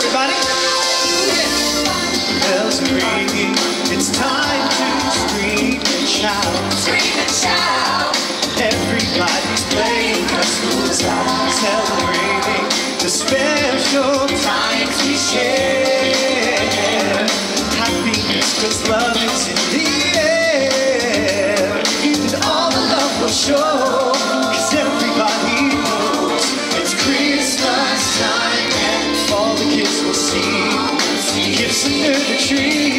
everybody. Bells are ringing, it's time to scream and shout. Scream and shout. Everybody's playing Christmas out, celebrating the special times we share. see, see. Gifts under the tree.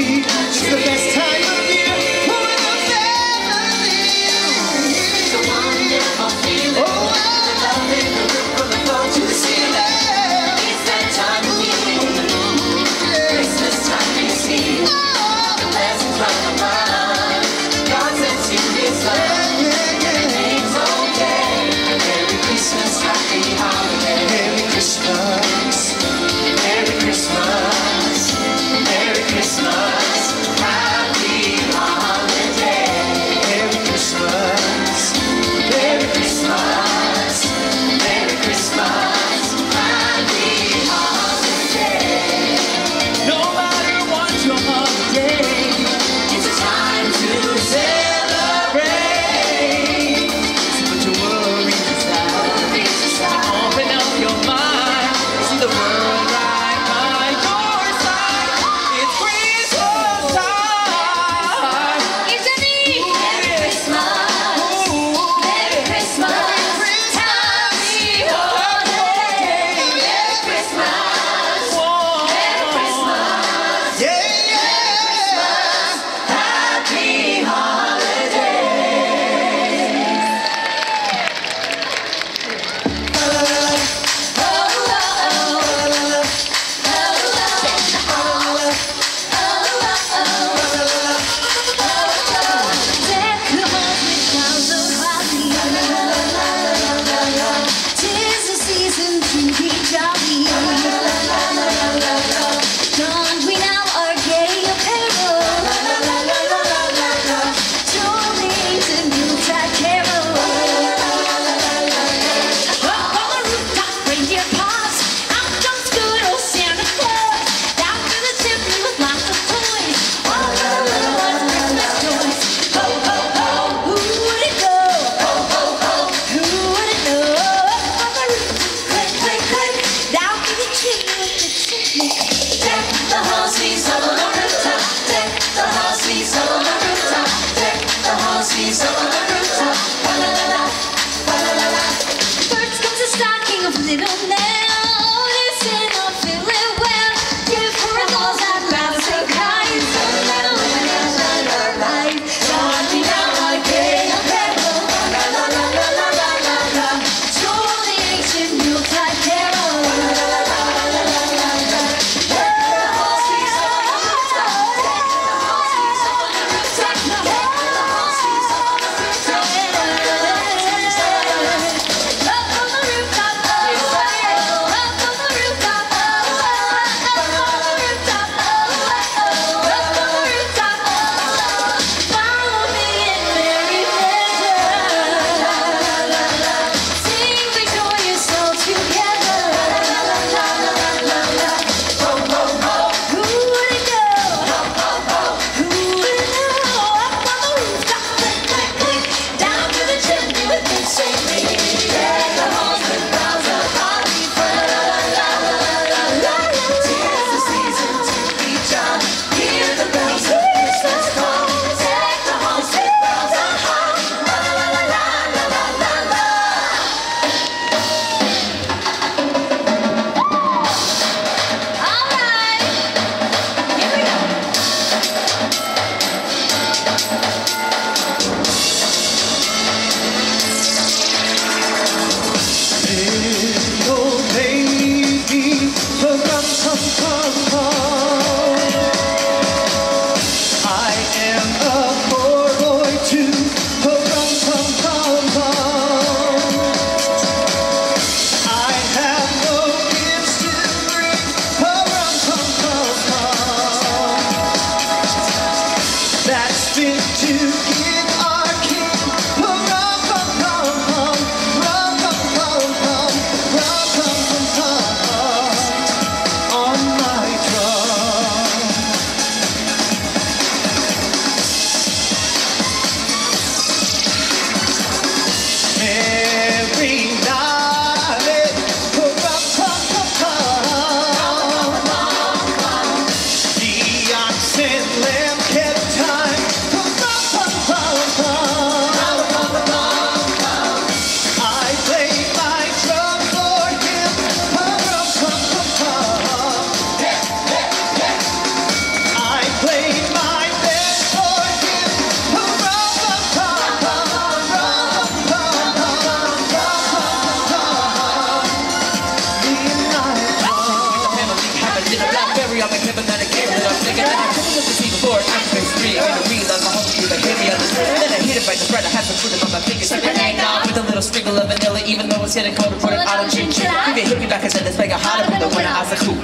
sprinkle of vanilla, even though it's getting cold put it out of chin chin. Hit me back and said, let's make a hotter than the winner. I said, cool.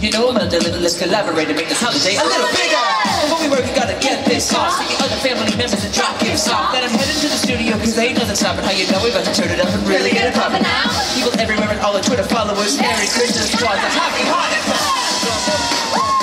You know I'm gonna deliver, let's collaborate and make this holiday a little bigger. Before we work, you gotta get this off. See the other family members and drop gifts off. Then I'm heading to the studio, cause they ain't nothing stopping how you know we about to turn it up and really get it poppin' now. People everywhere and all the Twitter followers. Merry Christmas, squad, the happy holiday.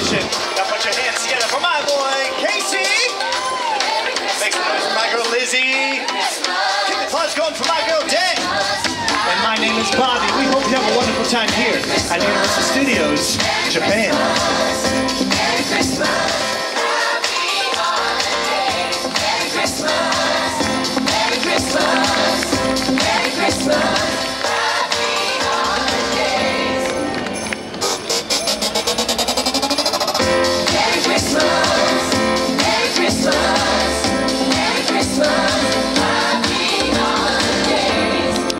competition. Now put your hands together for my boy, Casey. Make some noise for my girl, Lizzie. Keep the applause going for my girl, Dan. And my name is Bobby. We hope you have a wonderful time here at Universal Studios, Japan. Merry Christmas. Merry Christmas. Merry Christmas. Merry Christmas. side.